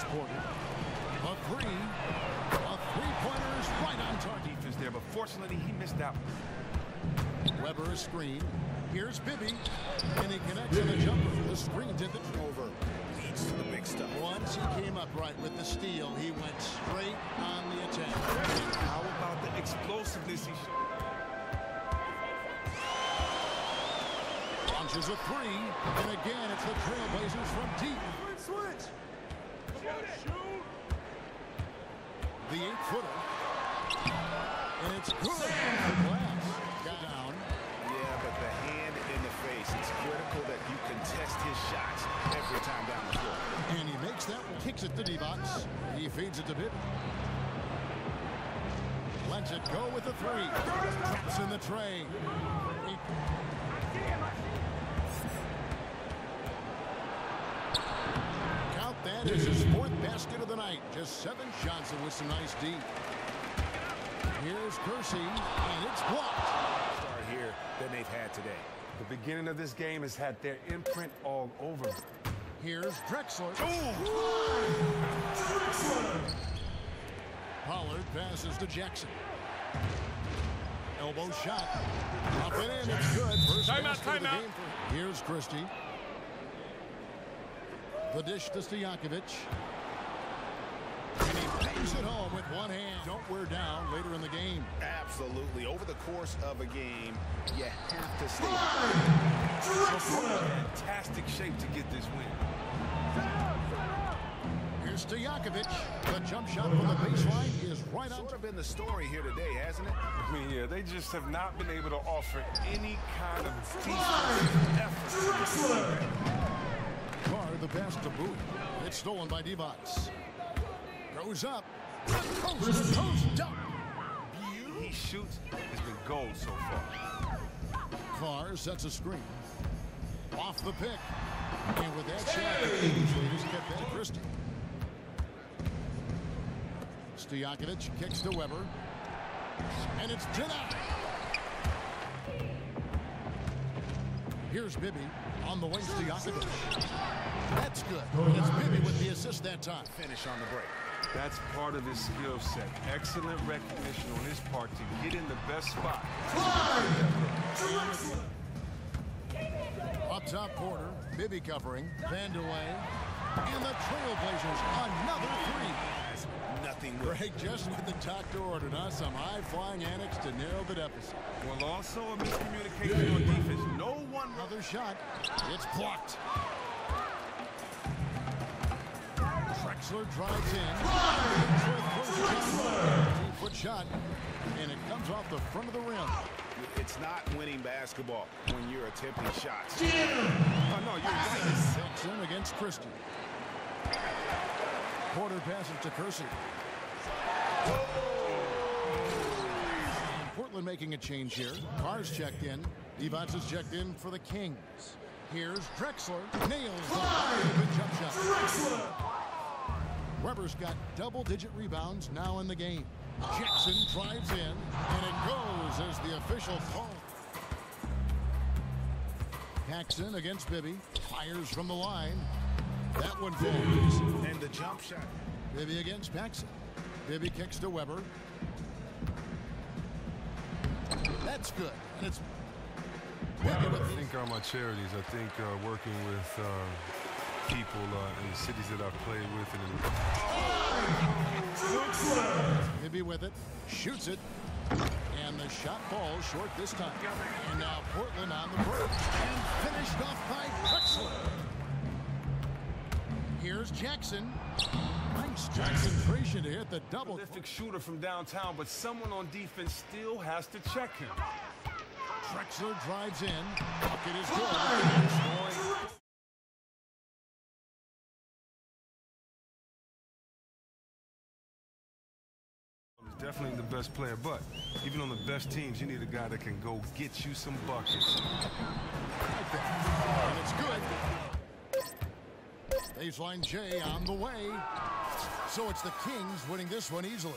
Here's Porter. A three. A three-pointer is right on target. Defense there, but fortunately he missed that one. Webber a screen. Here's Bibby. And he connects on the jumper. The screen did the Over leads to the big stuff. Once he came up right with the steal, he went straight on the attack. How about the explosiveness he showed? Launches a three. And again, it's the Trailblazers from deep. Switch. The eight-footer. And it's good. The glass. Got down. Yeah, but the hand in the face. It's critical that you contest his shots every time down the floor. And he makes that one. Kicks it to D-Box. He feeds it to Bibby. Lets it go with the three. Traps in the tray. He- that as his fourth basket of the night. Just seven shots and with some nice D. Here's Kersey, and it's blocked. Start here than they've had today. The beginning of this game has had their imprint all over. Here's Drexler. Pollard passes to Jackson. Elbow shot. Up and in. It's good. First Timeout, basket of the timeout. Here's Christie. The dish to Stojakovic. And he bangs it home with one hand. Don't wear down later in the game. Absolutely. Over the course of a game, you have to stay. In fantastic shape to get this win. Here's Stojakovic. The jump shot from the baseline is right on. Sort of been the story here today, hasn't it? I mean, yeah, they just have not been able to offer any kind of defensive effort. The pass to Bowie. It's stolen by Divac. Goes up. Coast to coast dunk. He shoots It's been gold so far. Carr sets a screen. Off the pick. And with that shot, the Kings leaders kept that Christie. Stojakovic kicks to Webber. And it's denied. Here's Bibby on the way to Stojakovic. That's good. It's Bibby with the assist that time. Finish on the break. That's part of his skill set. Excellent recognition on his part to get in the best spot. Up top corner, Bibby covering, Van Vandeweghe, and the Trailblazers another three. Nothing. Greg just with the doctor ordered us some high-flying annex to narrow the deficit. Well, also a miscommunication on defense. No one Another shot. It's blocked. Drexler drives in. Two-foot shot, and it comes off the front of the rim. It's not winning basketball when you're attempting shots. Oh, no, you're right. Jackson against Christie. Porter passes to Kersey. Portland making a change here. Carr's checked in. Evans is checked in for the Kings. Here's Drexler. Nails the good jump shot. Webber's got double-digit rebounds now in the game. Jackson drives in, and it goes as the official call. Jackson against Bibby. Fires from the line. That one falls. And the jump shot. Bibby against Paxson. Bibby kicks to Webber. That's good. And it's Bibby I with think on my charities, I think uh, working with uh, people uh, in the cities that I've played with and in Bibby with it. Shoots it. And the shot falls short this time. And now Portland on the break. And finished off by Drexler. Here's Jackson. Nice concentration to hit the double. Prolific shooter from downtown, but someone on defense still has to check him. Drexler drives in. Bucket is good. Definitely the best player, but even on the best teams, you need a guy that can go get you some buckets. And it's good. Baseline J on the way. So it's the Kings winning this one easily.